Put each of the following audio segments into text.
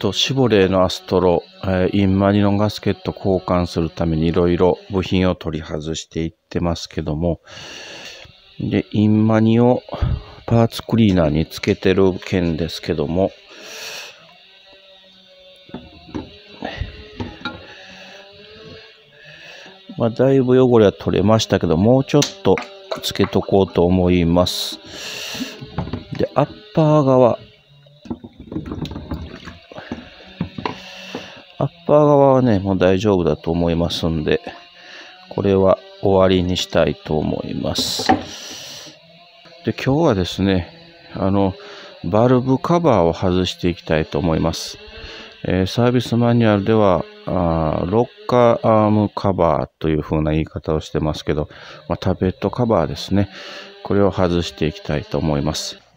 と、シボレーのアストロ、えー、インマニのガスケット交換するためにいろいろ部品を取り外していってますけども、で、インマニをパーツクリーナーにつけてる件ですけども、まあ、だいぶ汚れは取れましたけど、もうちょっとつけとこうと思います。で、アッパー側。パー側はね、もう大丈夫だと思いますんで、これは終わりにしたいと思います。で、今日はですね、あの、バルブカバーを外していきたいと思います。えー、サービスマニュアルではあロッカーアームカバーという風な言い方をしてますけど、まあ、タペットカバーですね。これを外していきたいと思います。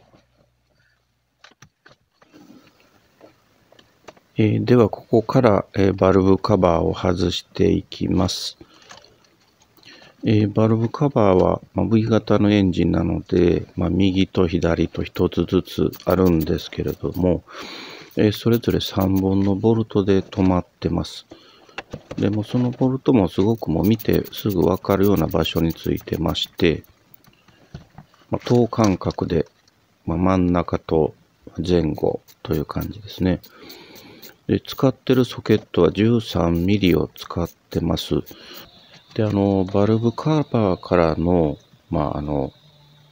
えー、では、ここから、えー、バルブカバーを外していきます。えー、バルブカバーは、まあ、V 型のエンジンなので、まあ、右と左と一つずつあるんですけれども、え、それぞれ3本のボルトで止まってます。でもそのボルトもすごくもう見てすぐわかるような場所についてまして、まあ、等間隔で、まあ、真ん中と前後という感じですね。で使ってるソケットは 13mm を使ってます。で、あの、バルブカーバーからの、まあ、あの、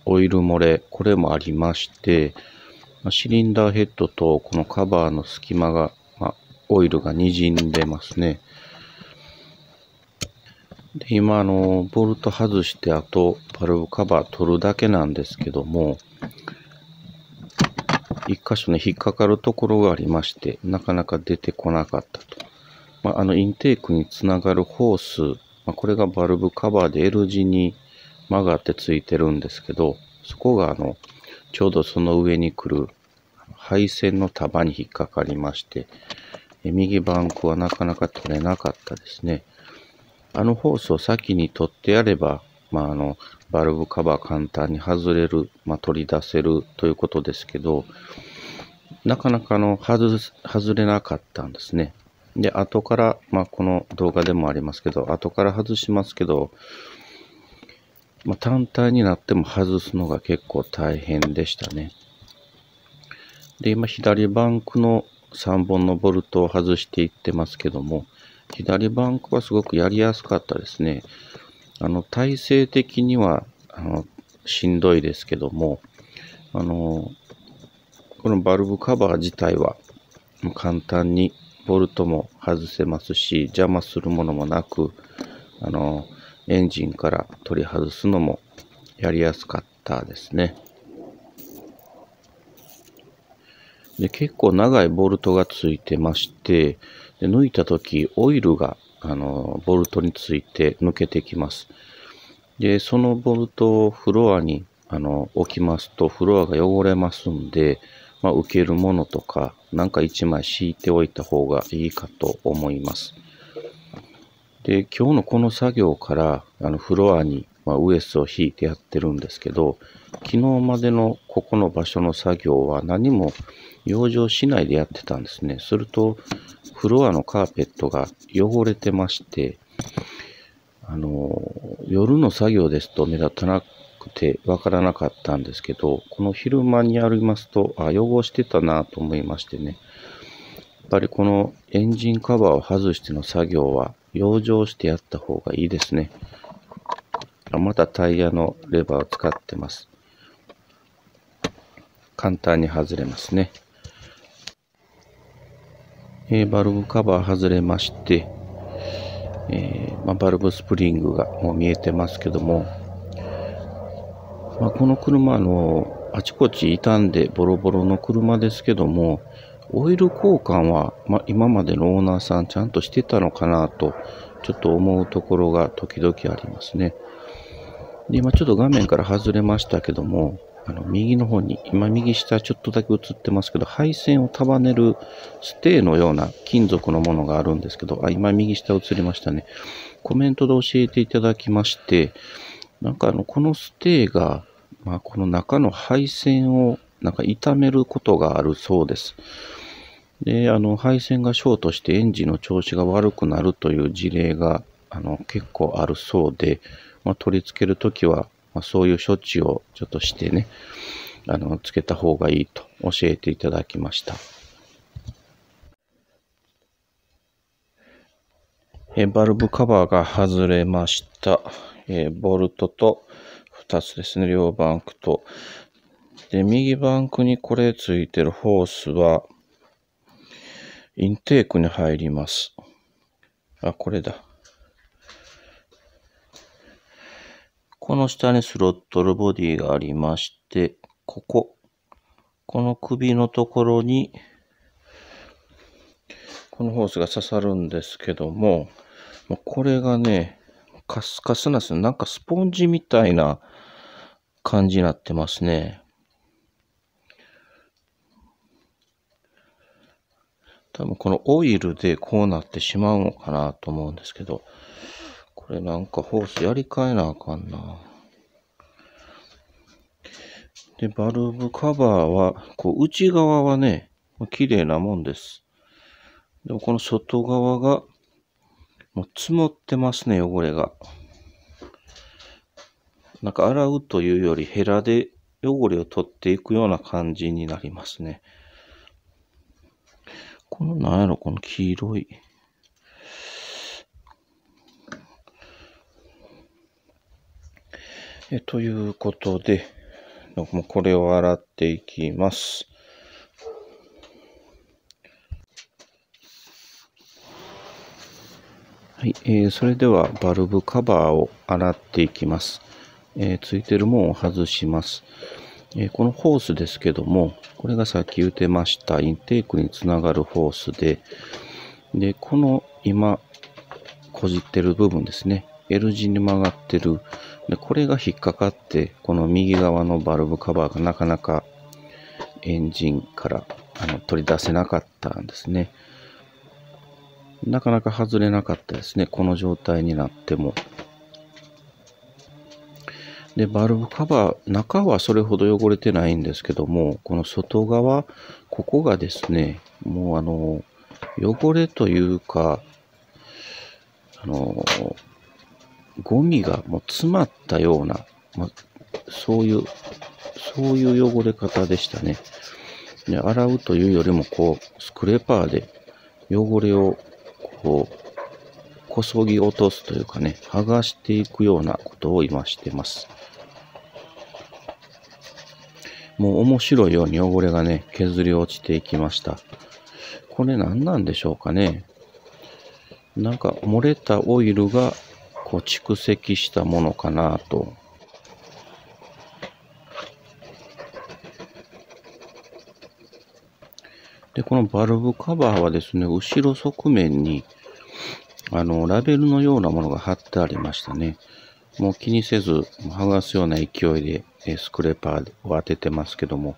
オイル漏れ、これもありまして、シリンダーヘッドとこのカバーの隙間が、まあ、オイルが滲んでますね。で今、あの、ボルト外して、あと、バルブカバー取るだけなんですけども、一箇所ね、引っかかるところがありまして、なかなか出てこなかったと。まあ、あの、インテークにつながるホース、まあ、これがバルブカバーで L 字に曲がってついてるんですけど、そこがあの、ちょうどその上に来る配線の束に引っかかりまして、右バンクはなかなか取れなかったですね。あのホースを先に取ってやれば、まあ、あの、バルブカバー簡単に外れる、まあ、取り出せるということですけど、なかなかの外外れなかったんですね。で、後から、まあ、この動画でもありますけど、後から外しますけど、まあ、単体になっても外すのが結構大変でしたね。で、今、左バンクの3本のボルトを外していってますけども、左バンクはすごくやりやすかったですね。あの、体勢的には、あの、しんどいですけども、あの、このバルブカバー自体は、簡単にボルトも外せますし、邪魔するものもなく、あの、エンジンから取り外すのもやりやすかったですね。で結構長いボルトがついてまして、で抜いた時オイルがあのボルトについて抜けてきます。で、そのボルトをフロアにあの置きますとフロアが汚れますんで、まあ、受けるものとかなんか1枚敷いておいた方がいいかと思います。で、今日のこの作業から、あの、フロアに、まあ、ウエスを引いてやってるんですけど、昨日までのここの場所の作業は何も養生しないでやってたんですね。すると、フロアのカーペットが汚れてまして、あの、夜の作業ですと目立たなくてわからなかったんですけど、この昼間にやりますと、あ、汚してたなと思いましてね。やっぱりこのエンジンカバーを外しての作業は養生してやった方がいいですね。またタイヤのレバーを使ってます。簡単に外れますね。えー、バルブカバー外れまして、えー、まあ、バルブスプリングがもう見えてますけども、まあ、この車のあちこち傷んでボロボロの車ですけども、オイル交換は、ま今までのオーナーさんちゃんとしてたのかなと、ちょっと思うところが時々ありますね。で、今ちょっと画面から外れましたけども、あの、右の方に、今右下ちょっとだけ映ってますけど、配線を束ねるステーのような金属のものがあるんですけど、あ、今右下映りましたね。コメントで教えていただきまして、なんかあの、このステーが、まあ、この中の配線をなんか傷めることがあるそうです。で、あの、配線がショートしてエンジンの調子が悪くなるという事例が、あの、結構あるそうで、まあ、取り付けるときは、まあ、そういう処置をちょっとしてね、あの、つけた方がいいと教えていただきました。えバルブカバーが外れました。えボルトと2つですね、両バンクと。で、右バンクにこれついてるホースは、インテークに入ります。あ、これだ。この下にスロットルボディがありまして、ここ、この首のところに、このホースが刺さるんですけども、これがね、カスカスなんですね。なんかスポンジみたいな感じになってますね。多分このオイルでこうなってしまうのかなと思うんですけど、これなんかホースやり替えなあかんな。で、バルブカバーは、こう内側はね、綺麗なもんです。でもこの外側が、もう積もってますね、汚れが。なんか洗うというよりヘラで汚れを取っていくような感じになりますね。このなんやろ、この黄色い。えということで、もうこれを洗っていきます。はい、えー、それではバルブカバーを洗っていきます。えー、ついてるものを外します。えー、このホースですけども、これがさっき言ってましたインテークにつながるホースで、で、この今、こじってる部分ですね。L 字に曲がってる。で、これが引っかかって、この右側のバルブカバーがなかなかエンジンからあの取り出せなかったんですね。なかなか外れなかったですね。この状態になっても。で、バルブカバー、中はそれほど汚れてないんですけども、この外側、ここがですね、もうあの、汚れというか、あの、ゴミがもう詰まったような、まそういう、そういう汚れ方でしたね。で洗うというよりも、こう、スクレーパーで汚れを、こう、こそぎ落とすというかね、剥がしていくようなことを今してます。もう面白いように汚れがね、削り落ちていきました。これ何なんでしょうかね。なんか漏れたオイルがこう蓄積したものかなと。で、このバルブカバーはですね、後ろ側面にあのラベルのようなものが貼ってありましたね。もう気にせず剥がすような勢いでスクレーパーを当ててますけども、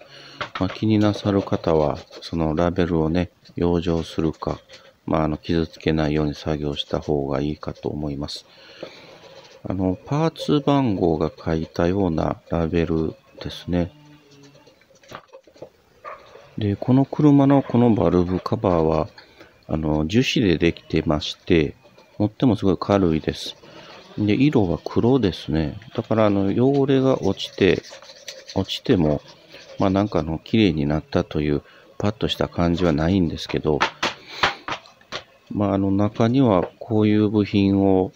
まあ、気になさる方は、そのラベルをね、養生するか、まあ、あの傷つけないように作業した方がいいかと思います。あの、パーツ番号が書いたようなラベルですね。で、この車のこのバルブカバーは、あの、樹脂でできてまして、とってもすごい軽いです。で、色は黒ですね。だから、あの、汚れが落ちて、落ちても、まあなんかの綺麗になったというパッとした感じはないんですけど、まああの中にはこういう部品を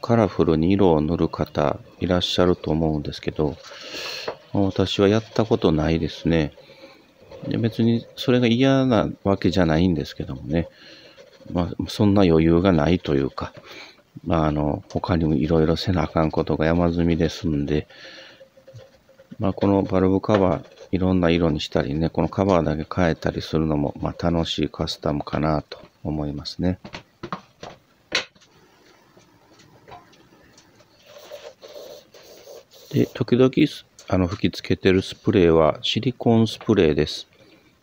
カラフルに色を塗る方いらっしゃると思うんですけど、私はやったことないですね。で別にそれが嫌なわけじゃないんですけどもね。まあそんな余裕がないというか、まあ、あの、他にもいろいろせなあかんことが山積みですんで、まあ、このバルブカバー、いろんな色にしたりね、このカバーだけ変えたりするのも、まあ、楽しいカスタムかなと思いますね。で、時々、あの、吹き付けてるスプレーはシリコンスプレーです。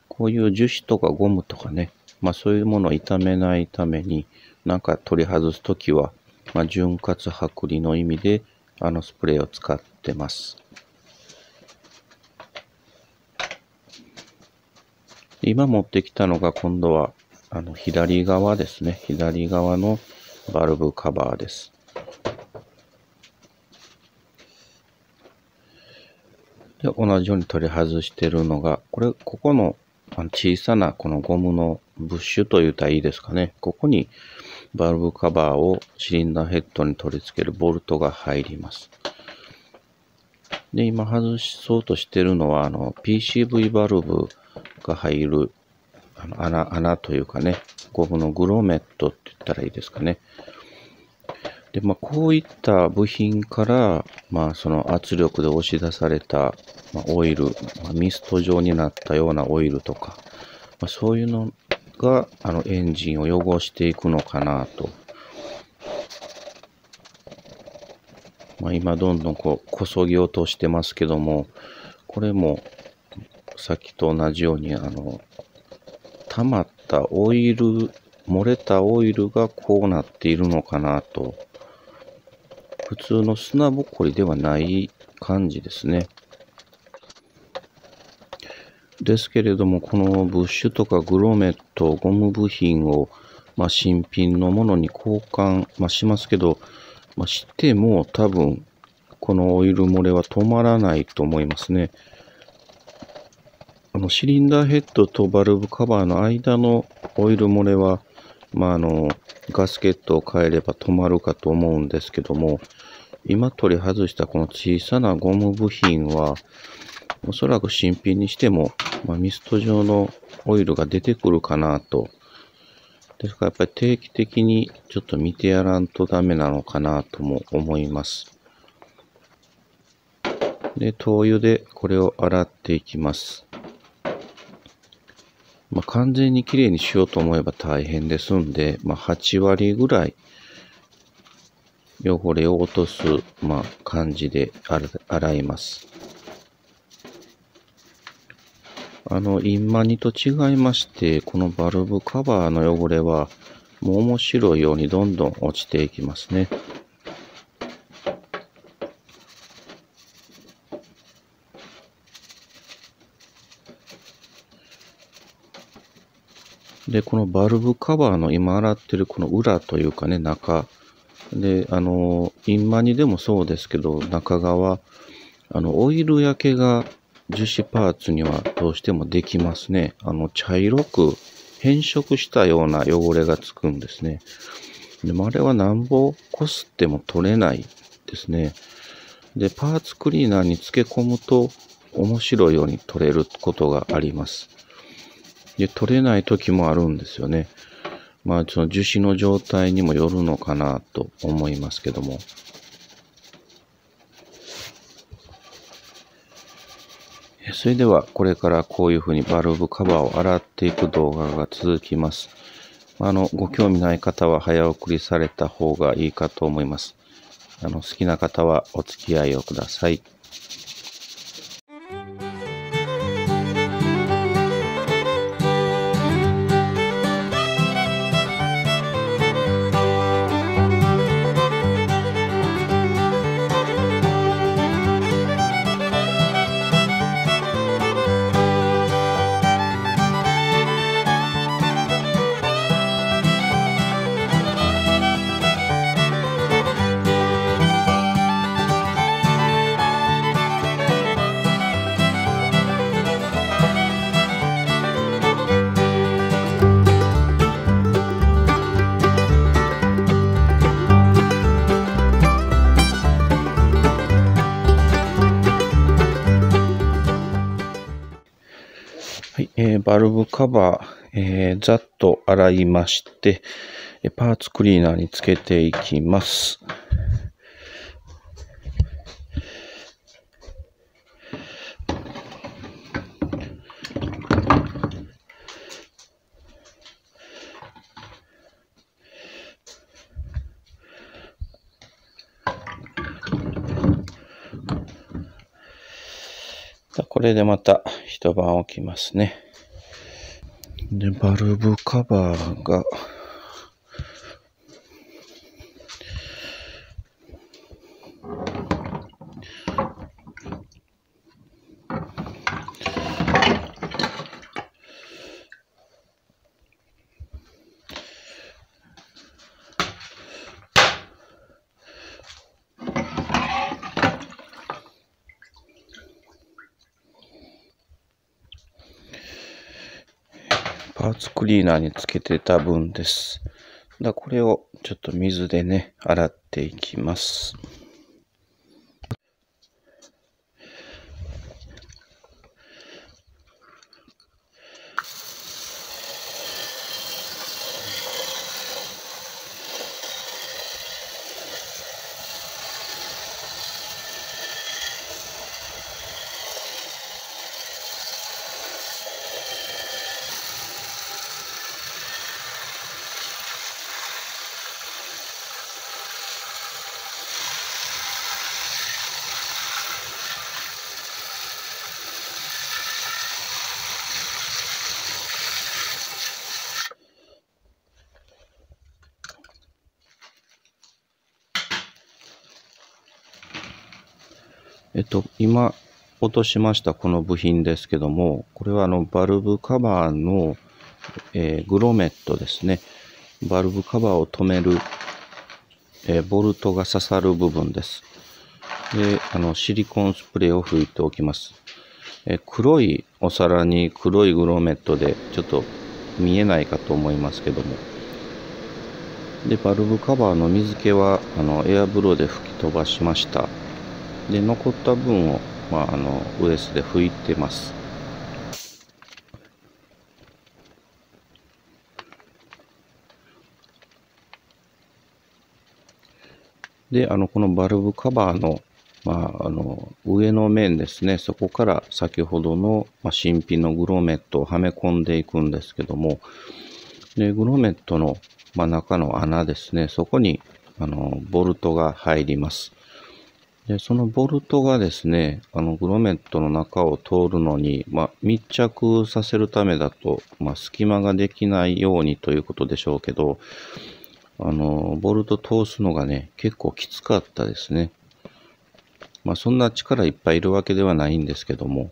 こういう樹脂とかゴムとかね、まあそういうものを傷めないために、なんか取り外すときは、まあ、潤滑剥離の意味で、あのスプレーを使ってます。今持ってきたのが今度はあの左側ですね。左側のバルブカバーです。で、同じように取り外しているのが、これ、ここの小さなこのゴムのブッシュと言ったらいいですかね。ここにバルブカバーをシリンダーヘッドに取り付けるボルトが入ります。で、今外そうとしてるのは、あの、PCV バルブが入るあの穴、穴というかね、ゴムのグロメットって言ったらいいですかね。で、まあ、こういった部品から、まあ、その圧力で押し出された、まあ、オイル、まあ、ミスト状になったようなオイルとか、まあ、そういうのが、あの、エンジンを汚していくのかなと。まあ、今、どんどんこう、こそぎ落としてますけども、これも、さっきと同じように、あの、溜まったオイル、漏れたオイルがこうなっているのかなと。普通の砂ぼこりではない感じですね。ですけれども、このブッシュとかグロメット、ゴム部品を、まあ、新品のものに交換、まあ、しますけど、まあ、しても多分、このオイル漏れは止まらないと思いますね。あの、シリンダーヘッドとバルブカバーの間のオイル漏れは、まあ、あの、ガスケットを変えれば止まるかと思うんですけども、今取り外したこの小さなゴム部品は、おそらく新品にしても、まあ、ミスト状のオイルが出てくるかなと。ですからやっぱり定期的にちょっと見てやらんとダメなのかなとも思います。で、灯油でこれを洗っていきます。まあ、完全にきれいにしようと思えば大変ですんで、まあ、8割ぐらい汚れを落とす、まあ、感じで洗います。あの、インマニと違いまして、このバルブカバーの汚れは、もう面白いようにどんどん落ちていきますね。で、このバルブカバーの今洗ってるこの裏というかね、中。で、あの、インマニでもそうですけど、中側、あの、オイル焼けが樹脂パーツにはどうしてもできますね。あの、茶色く変色したような汚れがつくんですね。でもあれはなんぼこすっても取れないですね。で、パーツクリーナーに漬け込むと面白いように取れることがあります。で、取れない時もあるんですよね。まあ、その樹脂の状態にもよるのかなと思いますけども。それでは、これからこういうふうにバルブカバーを洗っていく動画が続きます。あの、ご興味ない方は早送りされた方がいいかと思います。あの、好きな方はお付き合いをください。バルブカバー、えー、ざっと洗いまして、パーツクリーナーにつけていきます。これでまた一晩置きますね。で、バルブカバーが、ツクリーナーにつけてた分です。だこれをちょっと水でね、洗っていきます。えっと、今落としましたこの部品ですけども、これはあのバルブカバーの、えー、グロメットですね。バルブカバーを止める、えー、ボルトが刺さる部分です。で、あのシリコンスプレーを拭いておきます。えー、黒いお皿に黒いグロメットでちょっと見えないかと思いますけども。で、バルブカバーの水気はあのエアブローで吹き飛ばしました。で残った分を、まあ、あのウエスで拭いてます。であのこのバルブカバーの,、まあ、あの上の面ですね。そこから先ほどの、まあ、新品のグロメットをはめ込んでいくんですけども。でグロメットの、まあ、中の穴ですね。そこにあのボルトが入ります。で、そのボルトがですね、あの、グロメットの中を通るのに、まあ、密着させるためだと、まあ、隙間ができないようにということでしょうけど、あの、ボルト通すのがね、結構きつかったですね。まあ、そんな力いっぱいいるわけではないんですけども。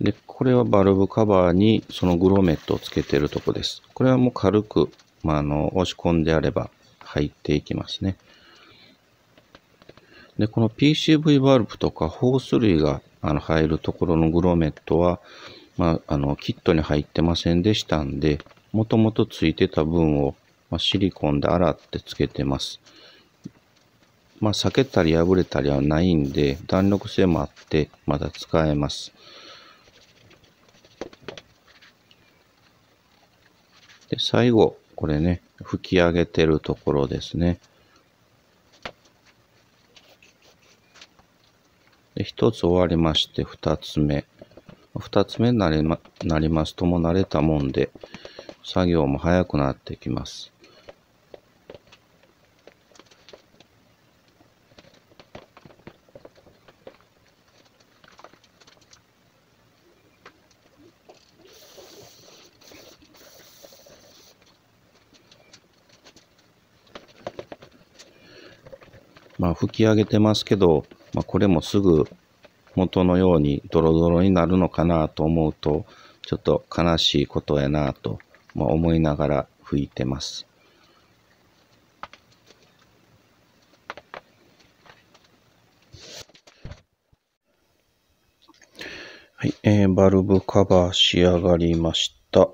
で、これはバルブカバーにそのグロメットをつけてるとこです。これはもう軽く、まあ、あの、押し込んであれば入っていきますね。で、この PCV バルブとかホース類があの入るところのグロメットは、まあ、あの、キットに入ってませんでしたんで、もともとついてた分を、まあ、シリコンで洗ってつけてます。まあ、避けたり破れたりはないんで、弾力性もあって、まだ使えます。で、最後、これね、吹き上げてるところですね。で、一つ終わりまして、二つ目。二つ目になりまなりますとも慣れたもんで、作業も早くなってきます。まあ吹き上げてますけど、まあ、これもすぐ元のようにドロドロになるのかなと思うと、ちょっと悲しいことやなと、思いながら吹いてます。はい、えー、バルブカバー仕上がりました。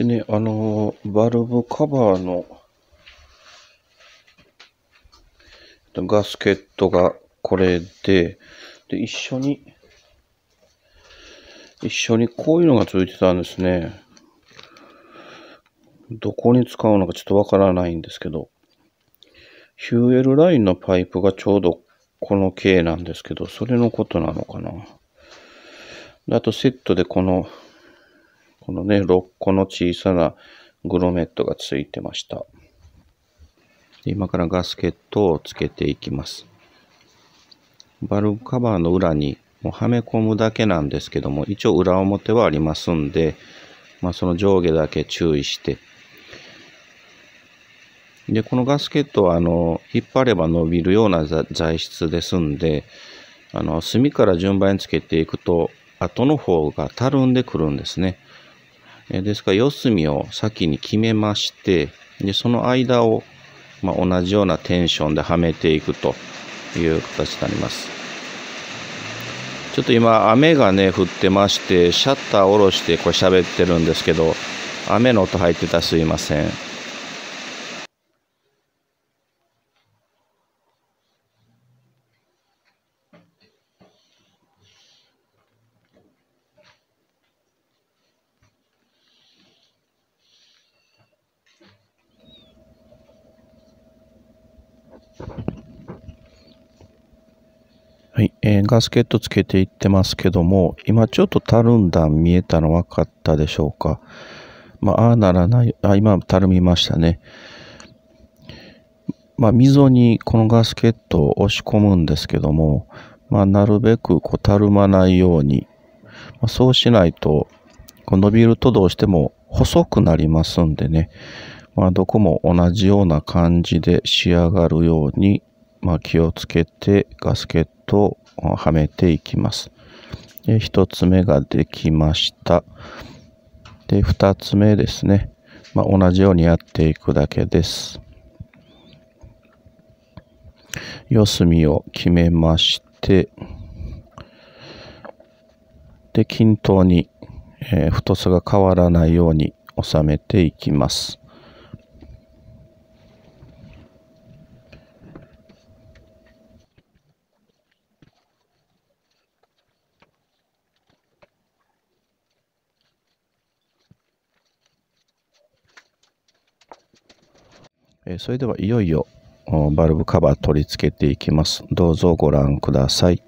でね、あの、バルブカバーのガスケットがこれで、で、一緒に、一緒にこういうのがついてたんですね。どこに使うのかちょっとわからないんですけど、ヒューエルラインのパイプがちょうどこの径なんですけど、それのことなのかな。あとセットでこのこのね、6個の小さなグロメットがついてました。今からガスケットをつけていきます。バルブカバーの裏にもうはめ込むだけなんですけども、一応裏表はありますんで、まあ、その上下だけ注意して。で、このガスケットは、あの、引っ張れば伸びるような材質ですんで、あの、隅から順番につけていくと、後の方がたるんでくるんですね。えですから四隅を先に決めましてでその間を、まあ、同じようなテンションではめていくという形になります。ちょっと今雨がね降ってましてシャッター下ろしてこれ喋ってるんですけど雨の音入ってたすいません。ガスケットつけていってますけども、今ちょっとたるんだ見えたの分かったでしょうか。まあ、ああならない、あ、今たるみましたね。まあ、溝にこのガスケットを押し込むんですけども、まあ、なるべくこうたるまないように、まあ、そうしないと、こう伸びるとどうしても細くなりますんでね、まあ、どこも同じような感じで仕上がるように、まあ、気をつけてガスケットをはめていきます。で1つ目ができました。で、2つ目ですね。まあ、同じようにやっていくだけです。四隅を決めまして、で、均等に、えー、太さが変わらないように収めていきます。えそれではいよいよバルブカバー取り付けていきます。どうぞご覧ください。